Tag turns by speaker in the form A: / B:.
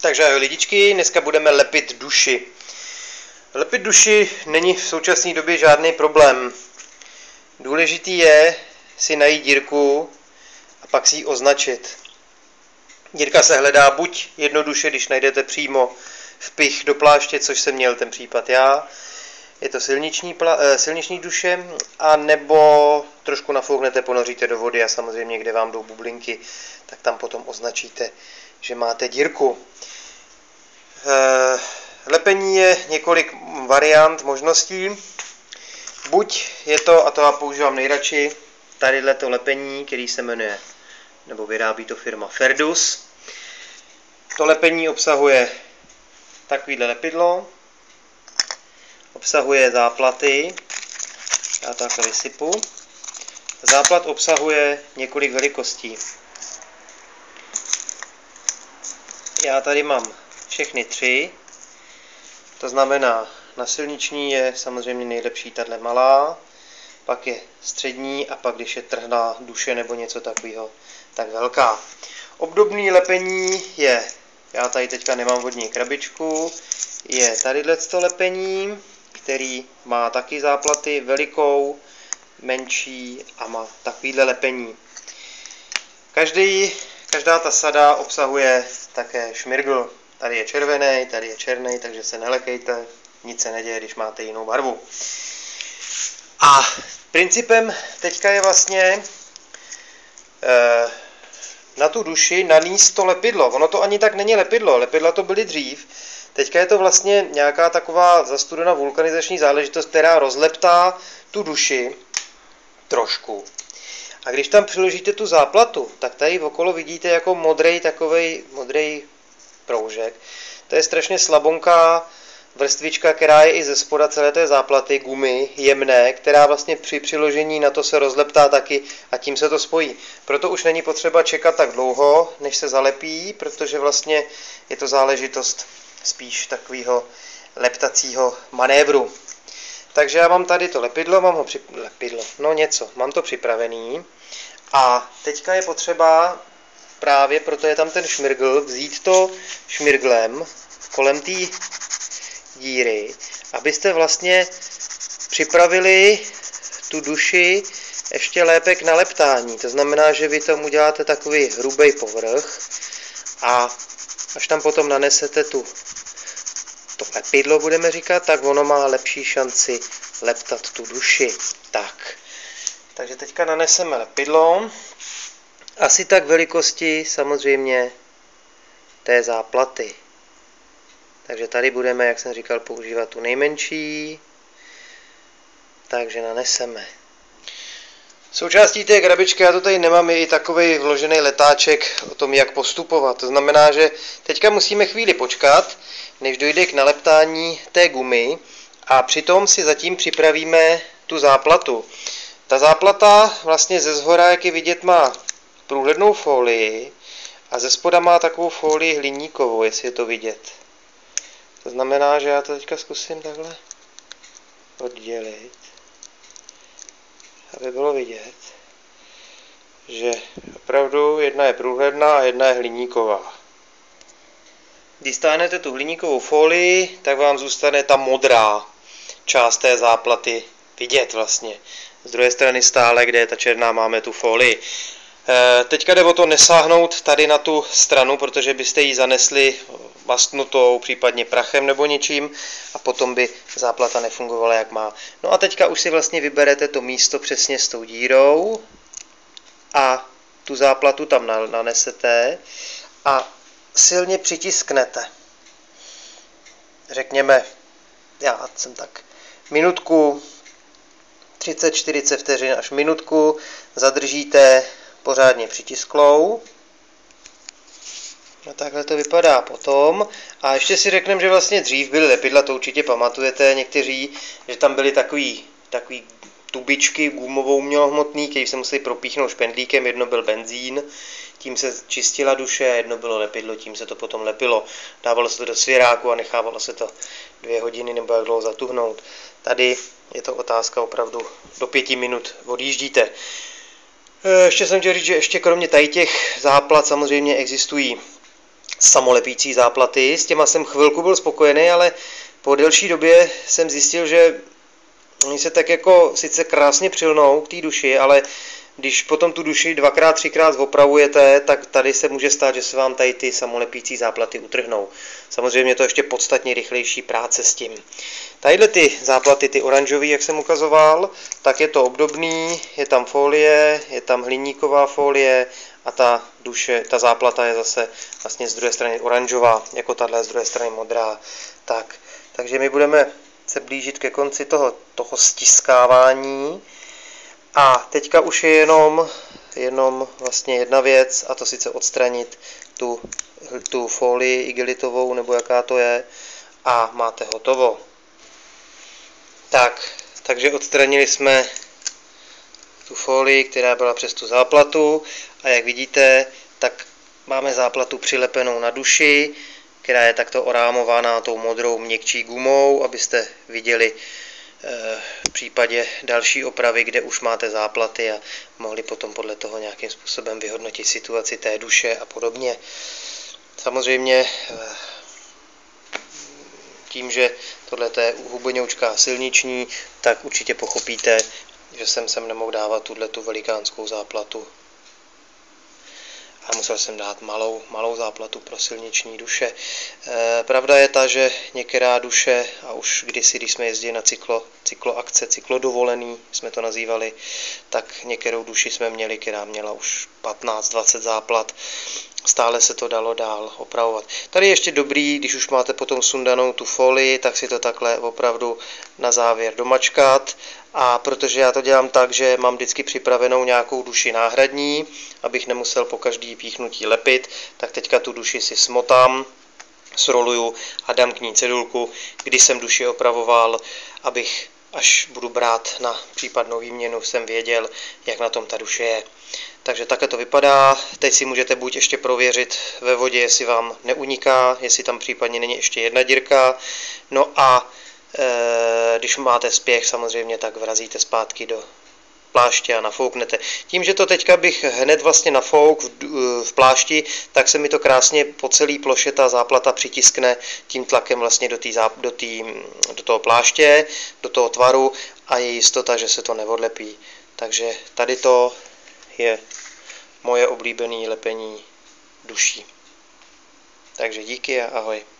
A: Takže lidičky, dneska budeme lepit duši. Lepit duši není v současné době žádný problém. Důležitý je si najít dírku a pak si ji označit. Dírka se hledá buď jednoduše, když najdete přímo vpich do pláště, což jsem měl ten případ já, je to silniční, pla, eh, silniční duše, a nebo trošku nafouknete, ponoříte do vody a samozřejmě, kde vám jdou bublinky, tak tam potom označíte, že máte dírku. Eh, lepení je několik variant, možností. Buď je to, a to já používám nejradši, tadyhle to lepení, který se jmenuje, nebo vyrábí to firma Ferdus. To lepení obsahuje takovýhle lepidlo, obsahuje záplaty, já to takhle vysypu. Záplat obsahuje několik velikostí. Já tady mám všechny tři, to znamená, na silniční je samozřejmě nejlepší tahle malá, pak je střední a pak když je trhná duše nebo něco takového, tak velká. Obdobný lepení je, já tady teďka nemám vodní krabičku, je tadyhle to lepení, který má taky záplaty velikou, menší a má takovýhle lepení. Každý, každá ta sada obsahuje také šmirgl. Tady je červený, tady je černý, takže se nelekejte, nic se neděje, když máte jinou barvu. A principem teďka je vlastně e, na tu duši naníst to lepidlo. Ono to ani tak není lepidlo, lepidla to byly dřív, Teďka je to vlastně nějaká taková zastudená vulkanizační záležitost, která rozleptá tu duši trošku. A když tam přiložíte tu záplatu, tak tady okolo vidíte jako modrý takový modrý proužek. To je strašně slabonká vrstvička, která je i ze spoda celé té záplaty, gumy, jemné, která vlastně při přiložení na to se rozleptá taky a tím se to spojí. Proto už není potřeba čekat tak dlouho, než se zalepí, protože vlastně je to záležitost spíš takového leptacího manévru. Takže já mám tady to lepidlo, mám ho při... lepidlo, no něco, mám to připravený. A teďka je potřeba právě, proto je tam ten šmirgl, vzít to šmirglem kolem té díry, abyste vlastně připravili tu duši ještě lépe k naleptání. To znamená, že vy tomu uděláte takový hrubý povrch a až tam potom nanesete tu to lepidlo budeme říkat, tak ono má lepší šanci leptat tu duši. Tak, takže teďka naneseme lepidlo. Asi tak velikosti samozřejmě té záplaty. Takže tady budeme, jak jsem říkal, používat tu nejmenší. Takže naneseme. Součástí té krabičky, já to tady nemám, je i takový vložený letáček o tom, jak postupovat. To znamená, že teďka musíme chvíli počkat, než dojde k naleptání té gumy a přitom si zatím připravíme tu záplatu. Ta záplata vlastně ze zhora, jak je vidět, má průhlednou folii a ze spoda má takovou folii hliníkovou, jestli je to vidět. To znamená, že já to teďka zkusím takhle oddělit, aby bylo vidět, že opravdu jedna je průhledná a jedna je hliníková. Když stáhnete tu hliníkovou folii, tak vám zůstane ta modrá část té záplaty vidět vlastně. Z druhé strany stále, kde je ta černá, máme tu folii. E, teďka jde o to nesáhnout tady na tu stranu, protože byste ji zanesli mastnutou, případně prachem nebo něčím a potom by záplata nefungovala jak má. No a teďka už si vlastně vyberete to místo přesně s tou dírou a tu záplatu tam nanesete a silně přitisknete. Řekněme, já jsem tak minutku, 30-40 vteřin až minutku zadržíte pořádně přitisklou. No takhle to vypadá potom. A ještě si řekneme, že vlastně dřív byly lepidla, to určitě pamatujete někteří, že tam byly takový, takový tubičky gumovou umělohmotný, který se museli propíchnout špendlíkem, jedno byl benzín, tím se čistila duše, jedno bylo lepidlo, tím se to potom lepilo. Dávalo se to do svěráku a nechávalo se to dvě hodiny nebo jak dlouho zatuhnout. Tady je to otázka opravdu do pěti minut odjíždíte. E, ještě jsem chtěl říct, že ještě kromě tady těch záplat samozřejmě existují samolepící záplaty. S těma jsem chvilku byl spokojený, ale po delší době jsem zjistil, že oni se tak jako sice krásně přilnou k té duši, ale když potom tu duši dvakrát, třikrát opravujete, tak tady se může stát, že se vám tady ty samolepící záplaty utrhnou. Samozřejmě to ještě podstatně rychlejší práce s tím. Tadyhle ty záplaty, ty oranžové, jak jsem ukazoval, tak je to obdobný, je tam folie, je tam hliníková folie a ta duše, ta záplata je zase vlastně z druhé strany oranžová, jako tahle z druhé strany modrá. Tak, takže my budeme se blížit ke konci toho, toho stiskávání. A teďka už je jenom, jenom vlastně jedna věc, a to sice odstranit tu, tu folii igelitovou, nebo jaká to je, a máte hotovo. Tak, takže odstranili jsme tu folii, která byla přes tu záplatu a jak vidíte, tak máme záplatu přilepenou na duši, která je takto orámovaná tou modrou měkčí gumou, abyste viděli eh, v případě další opravy, kde už máte záplaty a mohli potom podle toho nějakým způsobem vyhodnotit situaci té duše a podobně. Samozřejmě eh, tím, že tohle je hubeňoučka silniční, tak určitě pochopíte, že jsem sem nemohl dávat tuhle tu velikánskou záplatu a musel jsem dát malou, malou záplatu pro silniční duše. E, pravda je ta, že některá duše, a už kdysi, když jsme jezdili na cyklo, cykloakce, cyklodovolený, jsme to nazývali, tak některou duši jsme měli, která měla už 15-20 záplat stále se to dalo dál opravovat. Tady je ještě dobrý, když už máte potom sundanou tu folii, tak si to takhle opravdu na závěr domačkat a protože já to dělám tak, že mám vždycky připravenou nějakou duši náhradní, abych nemusel po každý píchnutí lepit, tak teďka tu duši si smotám, sroluju a dám k ní cedulku, kdy jsem duši opravoval, abych až budu brát na případnou výměnu, jsem věděl, jak na tom ta duše je. Takže takhle to vypadá. Teď si můžete buď ještě prověřit ve vodě, jestli vám neuniká, jestli tam případně není ještě jedna dírka. No a když máte spěch samozřejmě, tak vrazíte zpátky do pláště a nafouknete. Tím, že to teďka bych hned vlastně nafouk v, v plášti, tak se mi to krásně po celý ploše ta záplata přitiskne tím tlakem vlastně do, tý, do, tý, do toho pláště, do toho tvaru a je jistota, že se to neodlepí. Takže tady to je moje oblíbené lepení duší. Takže díky a ahoj.